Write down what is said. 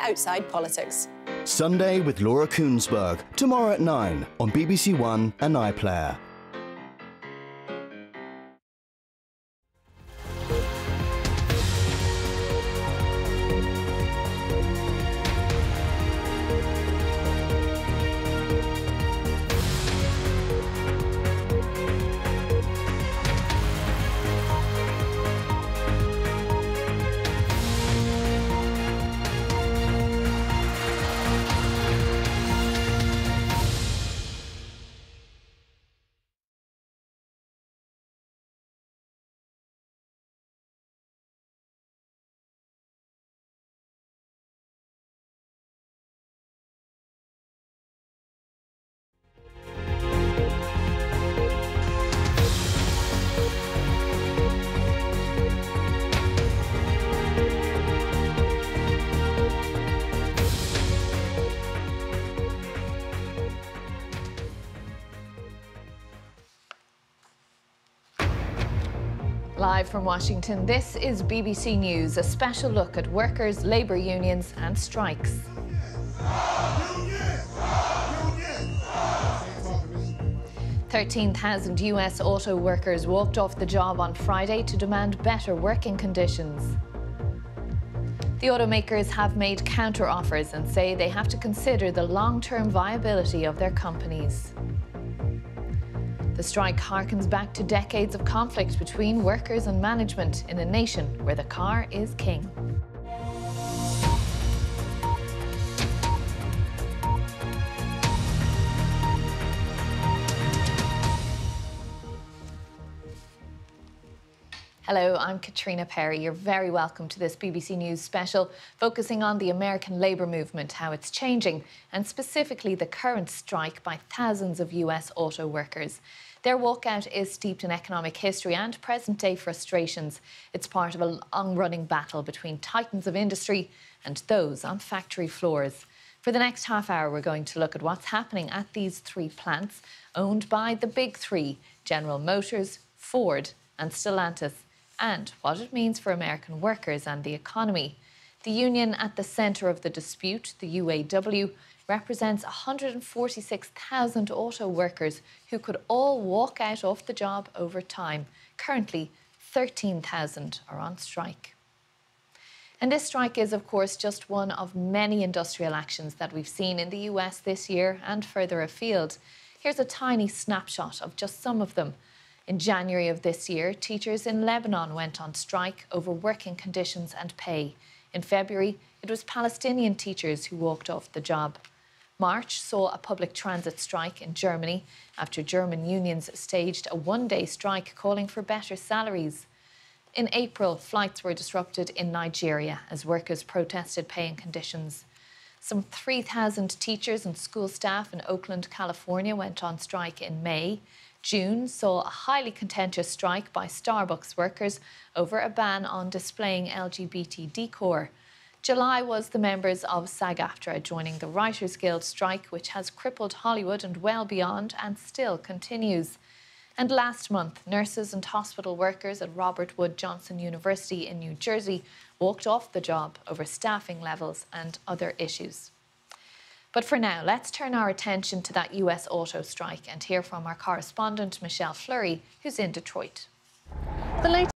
outside politics. Sunday with Laura Kuenssberg, tomorrow at 9 on BBC One and iPlayer. Live from Washington, this is BBC News, a special look at workers, labour unions and strikes. 13,000 US auto workers walked off the job on Friday to demand better working conditions. The automakers have made counter offers and say they have to consider the long term viability of their companies. The strike harkens back to decades of conflict between workers and management in a nation where the car is king. Hello, I'm Caitriona Perry. You're very welcome to this BBC News special focusing on the American labour movement, how it's changing, and specifically the current strike by thousands of US auto workers. Their walkout is steeped in economic history and present day frustrations. It's part of a long running battle between titans of industry and those on factory floors. For the next half hour, we're going to look at what's happening at these three plants owned by the big three General Motors, Ford, and Stellantis and what it means for American workers and the economy. The union at the centre of the dispute, the UAW, represents 146,000 auto workers who could all walk out of the job over time. Currently, 13,000 are on strike. And this strike is, of course, just one of many industrial actions that we've seen in the US this year and further afield. Here's a tiny snapshot of just some of them. In January of this year, teachers in Lebanon went on strike over working conditions and pay. In February, it was Palestinian teachers who walked off the job. March saw a public transit strike in Germany after German unions staged a one day strike calling for better salaries. In April, flights were disrupted in Nigeria as workers protested pay and conditions. Some 3,000 teachers and school staff in Oakland, California went on strike in May. June saw a highly contentious strike by Starbucks workers over a ban on displaying LGBT decor. July was the members of SAG AFTRA joining the Writers Guild strike, which has crippled Hollywood and well beyond and still continues. And last month, nurses and hospital workers at Robert Wood Johnson University in New Jersey walked off the job over staffing levels and other issues. But for now, let's turn our attention to that US auto strike and hear from our correspondent, Michelle Fleury, who's in Detroit. The